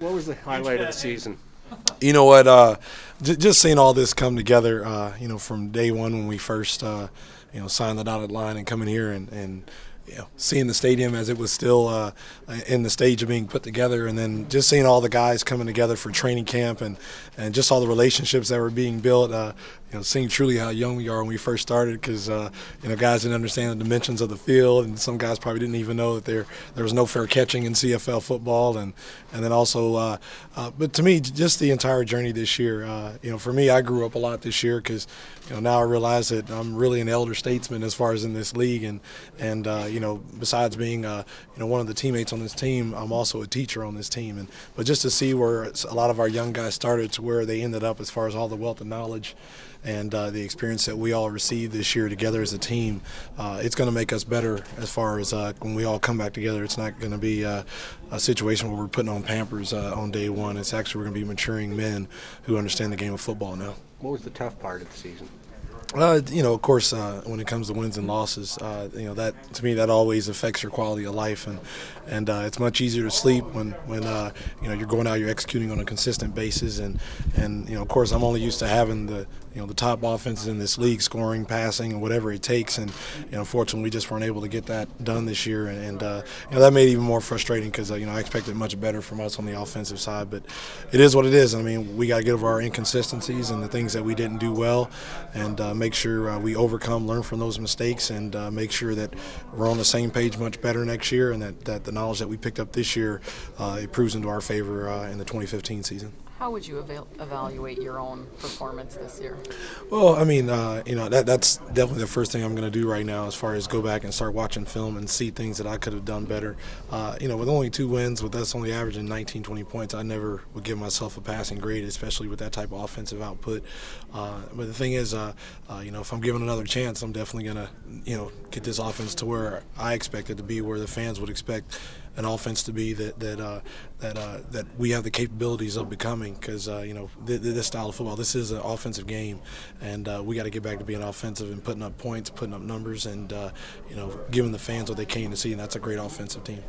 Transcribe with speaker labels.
Speaker 1: What was the highlight of the season?
Speaker 2: You know what? Uh, j- just seeing all this come together. Uh, you know, from day one when we first, uh, you know, signed the dotted line and coming here and, and you know, seeing the stadium as it was still uh, in the stage of being put together, and then just seeing all the guys coming together for training camp and, and just all the relationships that were being built. Uh, you know, seeing truly how young we are when we first started, because uh, you know guys didn't understand the dimensions of the field, and some guys probably didn't even know that there there was no fair catching in CFL football, and and then also, uh, uh, but to me, just the entire journey this year. Uh, you know, for me, I grew up a lot this year because you know now I realize that I'm really an elder statesman as far as in this league, and and uh, you know besides being uh, you know one of the teammates on this team, I'm also a teacher on this team, and but just to see where a lot of our young guys started to where they ended up as far as all the wealth of knowledge and uh, the experience that we all received this year together as a team, uh, it's going to make us better as far as uh, when we all come back together. It's not going to be uh, a situation where we're putting on Pampers uh, on day one. It's actually we're going to be maturing men who understand the game of football now.
Speaker 1: What was the tough part of the season?
Speaker 2: Uh, you know, of course, uh, when it comes to wins and losses, uh, you know that to me that always affects your quality of life, and and uh, it's much easier to sleep when when uh, you know you're going out, you're executing on a consistent basis, and and you know, of course, I'm only used to having the you know the top offenses in this league, scoring, passing, and whatever it takes, and you know, unfortunately, we just weren't able to get that done this year, and, and uh, you know that made it even more frustrating because you know I expected much better from us on the offensive side, but it is what it is. I mean, we got to get over our inconsistencies and the things that we didn't do well, and make sure uh, we overcome, learn from those mistakes, and uh, make sure that we're on the same page much better next year, and that, that the knowledge that we picked up this year uh, it proves into our favor in the 2015 season.
Speaker 3: How would you eval- evaluate your own performance this year?
Speaker 2: Well, I mean, uh, you know, that that's definitely the first thing I'm going to do right now, as far as go back and start watching film and see things that I could have done better. Uh, you know, with only two wins, with us only averaging 19, 20 points, I never would give myself a passing grade, especially with that type of offensive output. Uh, but the thing is, uh, uh, you know, if I'm given another chance, I'm definitely going to, you know, get this offense to where I expect it to be, where the fans would expect an offense to be that that uh, that that we have the capabilities of becoming. Because uh, you know th- this style of football, this is an offensive game, and uh, we got to get back to being offensive and putting up points, putting up numbers, and uh, you know giving the fans what they came to see, and that's a great offensive team.